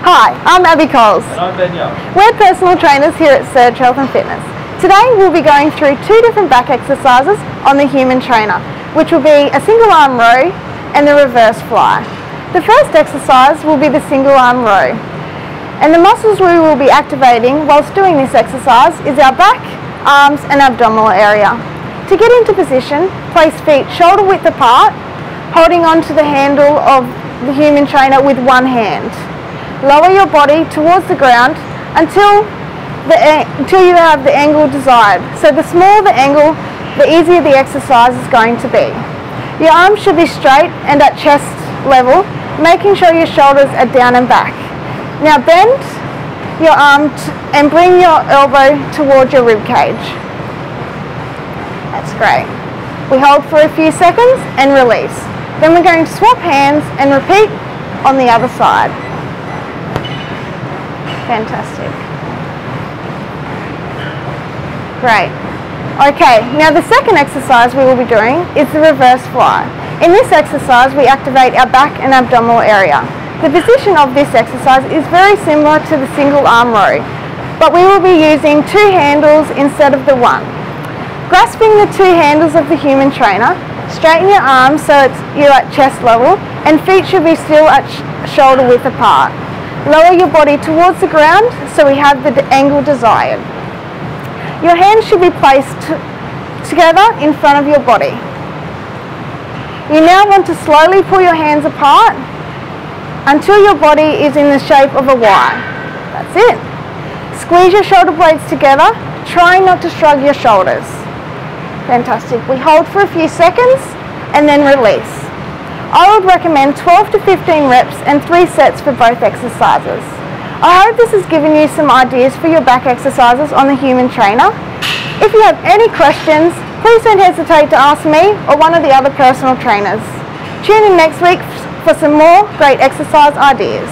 Hi, I'm Abbie Coles. And I'm Ben Young. We're personal trainers here at Surge Health and Fitness. Today we'll be going through two different back exercises on the human trainer, which will be a single arm row and the reverse fly. The first exercise will be the single arm row. And the muscles we will be activating whilst doing this exercise is our back, arms and abdominal area. To get into position, place feet shoulder width apart, holding onto the handle of the human trainer with one hand. Lower your body towards the ground until, the, until you have the angle desired. So the smaller the angle, the easier the exercise is going to be. Your arms should be straight and at chest level, making sure your shoulders are down and back. Now bend your arm and bring your elbow towards your rib cage. That's great. We hold for a few seconds and release. Then we're going to swap hands and repeat on the other side. Fantastic. Great. Okay, now the second exercise we will be doing is the reverse fly. In this exercise, we activate our back and abdominal area. The position of this exercise is very similar to the single arm row, but we will be using two handles instead of the one. Grasping the two handles of the human trainer, straighten your arms so it's, you're at chest level and feet should be still at sh shoulder width apart. Lower your body towards the ground so we have the angle desired. Your hands should be placed together in front of your body. You now want to slowly pull your hands apart until your body is in the shape of a Y. That's it. Squeeze your shoulder blades together, trying not to shrug your shoulders. Fantastic. We hold for a few seconds and then release. I would recommend 12 to 15 reps and 3 sets for both exercises. I hope this has given you some ideas for your back exercises on the human trainer. If you have any questions, please don't hesitate to ask me or one of the other personal trainers. Tune in next week for some more great exercise ideas.